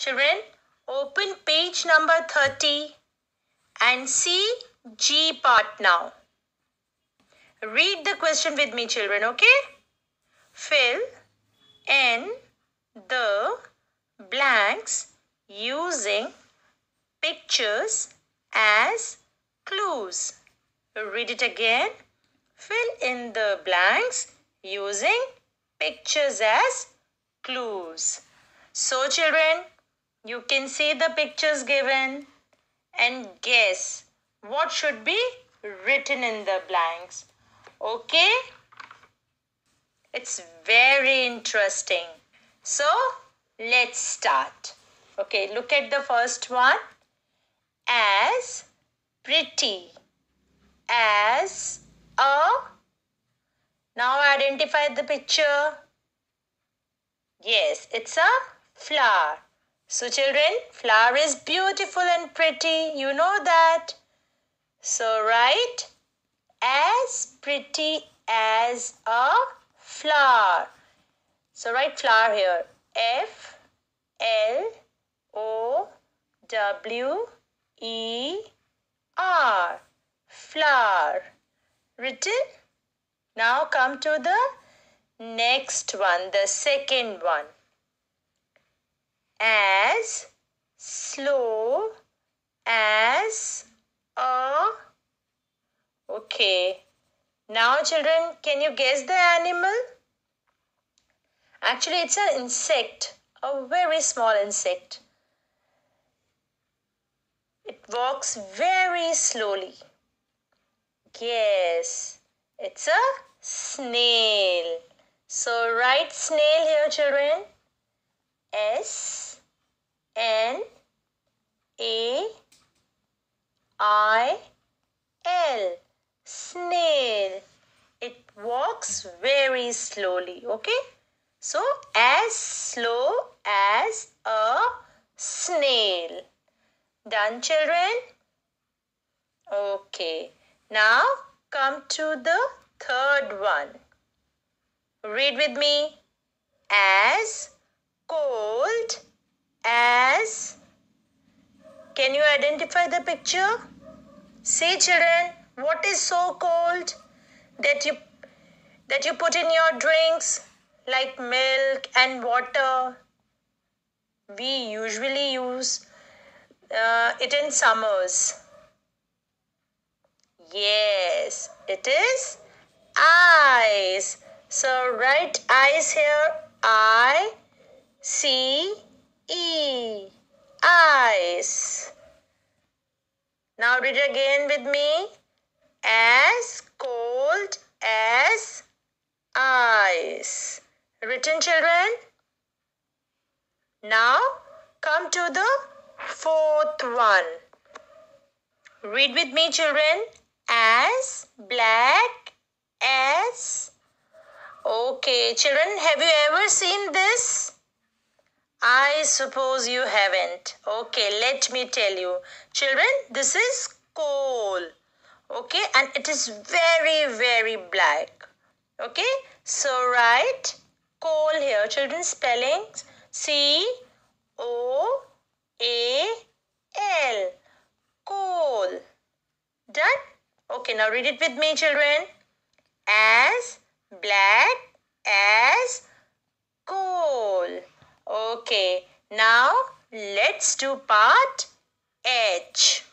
Children, open page number 30 and see G part now. Read the question with me, children, okay? Fill in the blanks using pictures as clues. Read it again. Fill in the blanks using pictures as clues. So children, you can see the pictures given and guess what should be written in the blanks. Okay? It's very interesting. So, let's start. Okay, look at the first one. As pretty as a. Now identify the picture. Yes, it's a flower. So children, flower is beautiful and pretty. You know that. So write as pretty as a flower. So write flower here. F L O W E R. Flower. Written. Now come to the next one, the second one as slow as a okay. Now children can you guess the animal? Actually it's an insect a very small insect. It walks very slowly. Yes it's a snail. So write snail here children. S N A I L. Snail. It walks very slowly okay? So as slow as a snail. Done children? Okay. Now come to the third one. Read with me. As cold as can you identify the picture? See children what is so cold that you that you put in your drinks like milk and water? We usually use uh, it in summers. Yes it is ice. So write ice here i c E. Ice. Now read again with me. As cold as ice. Written children. Now come to the fourth one. Read with me children. As black as. Okay children have you ever seen this? Suppose you haven't. Okay, let me tell you. Children, this is coal. Okay, and it is very, very black. Okay, so write coal here. Children, spellings C O A L. Coal. Done? Okay, now read it with me, children. As black as coal. Okay, now let's do part H.